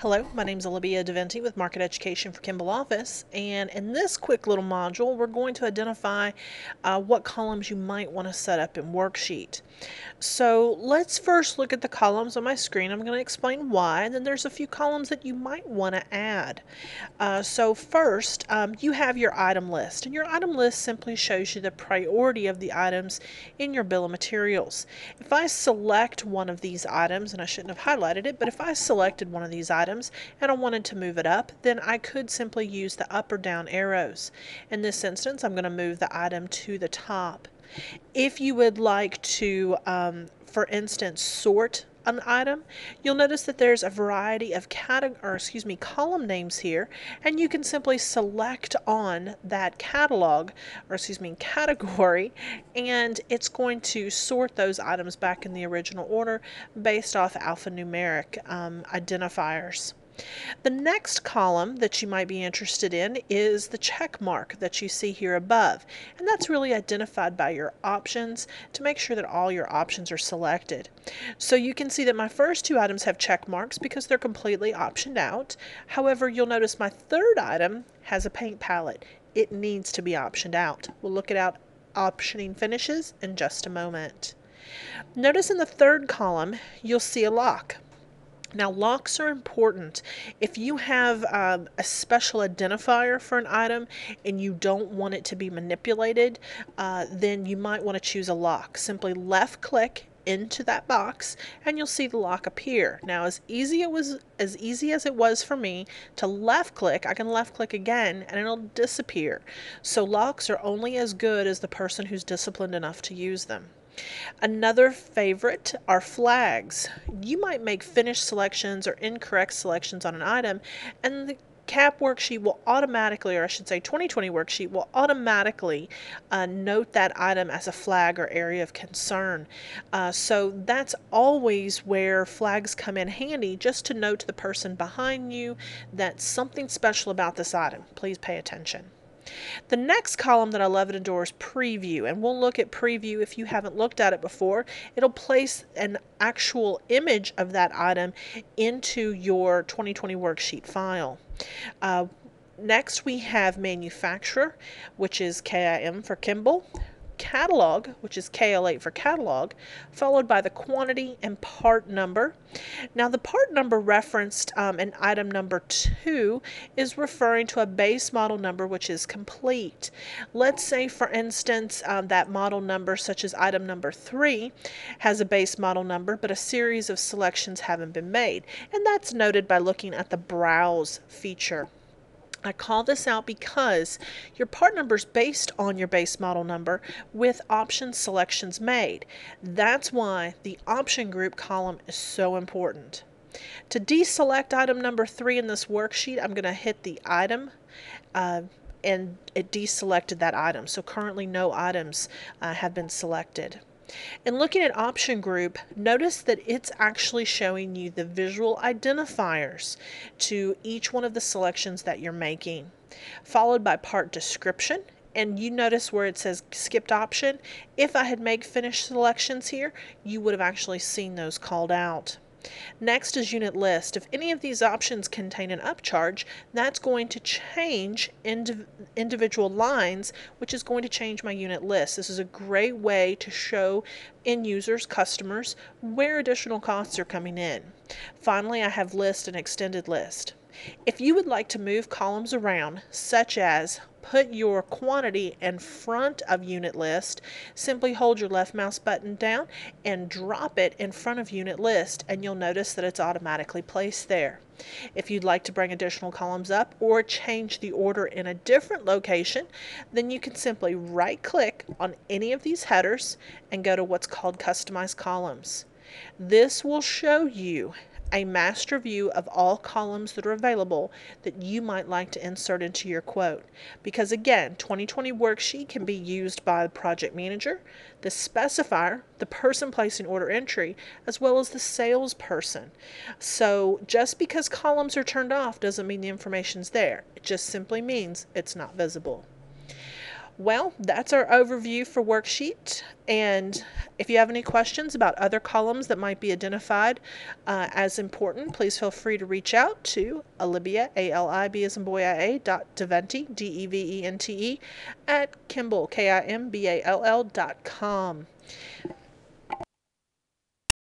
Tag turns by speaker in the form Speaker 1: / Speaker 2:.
Speaker 1: Hello, my name is Alibia DeVente with Market Education for Kimball Office, and in this quick little module, we're going to identify uh, what columns you might want to set up in Worksheet. So let's first look at the columns on my screen. I'm going to explain why, and then there's a few columns that you might want to add. Uh, so first, um, you have your item list, and your item list simply shows you the priority of the items in your bill of materials. If I select one of these items, and I shouldn't have highlighted it, but if I selected one of these items, items and I wanted to move it up, then I could simply use the up or down arrows. In this instance, I'm going to move the item to the top. If you would like to, um, for instance, sort an item, you'll notice that there's a variety of category, or excuse me, column names here, and you can simply select on that catalog, or excuse me, category, and it's going to sort those items back in the original order based off alphanumeric um, identifiers. The next column that you might be interested in is the check mark that you see here above. And that's really identified by your options to make sure that all your options are selected. So you can see that my first two items have check marks because they're completely optioned out. However, you'll notice my third item has a paint palette. It needs to be optioned out. We'll look at out optioning finishes in just a moment. Notice in the third column, you'll see a lock. Now locks are important. If you have um, a special identifier for an item and you don't want it to be manipulated, uh, then you might want to choose a lock. Simply left click into that box and you'll see the lock appear. Now as easy it was as easy as it was for me to left click, I can left click again and it'll disappear. So locks are only as good as the person who's disciplined enough to use them. Another favorite are flags. You might make finished selections or incorrect selections on an item, and the CAP worksheet will automatically, or I should say 2020 worksheet, will automatically uh, note that item as a flag or area of concern. Uh, so that's always where flags come in handy, just to note to the person behind you that something special about this item. Please pay attention. The next column that I love and adore is preview, and we'll look at preview if you haven't looked at it before. It'll place an actual image of that item into your 2020 worksheet file. Uh, next we have manufacturer, which is KIM for Kimball catalog, which is KL8 for catalog, followed by the quantity and part number. Now, the part number referenced um, in item number 2 is referring to a base model number which is complete. Let's say, for instance, um, that model number, such as item number 3, has a base model number, but a series of selections haven't been made. And that's noted by looking at the Browse feature. I call this out because your part number is based on your base model number with option selections made. That's why the option group column is so important. To deselect item number three in this worksheet, I'm going to hit the item uh, and it deselected that item. So currently no items uh, have been selected. In looking at option group, notice that it's actually showing you the visual identifiers to each one of the selections that you're making, followed by part description. And you notice where it says skipped option. If I had made finished selections here, you would have actually seen those called out. Next is unit list. If any of these options contain an upcharge, that's going to change indiv individual lines, which is going to change my unit list. This is a great way to show end users, customers, where additional costs are coming in. Finally, I have list and extended list. If you would like to move columns around, such as put your quantity in front of unit list, simply hold your left mouse button down and drop it in front of unit list and you'll notice that it's automatically placed there. If you'd like to bring additional columns up or change the order in a different location, then you can simply right click on any of these headers and go to what's called customize columns. This will show you a master view of all columns that are available that you might like to insert into your quote. Because again, 2020 worksheet can be used by the project manager, the specifier, the person placing order entry, as well as the salesperson. So just because columns are turned off doesn't mean the information's there. It just simply means it's not visible. Well, that's our overview for worksheet. And if you have any questions about other columns that might be identified uh, as important, please feel free to reach out to Alibia, A-L-I-B as in boy I-A, dot Devente, D-E-V-E-N-T-E, at Kimball, K-I-M-B-A-L-L dot com.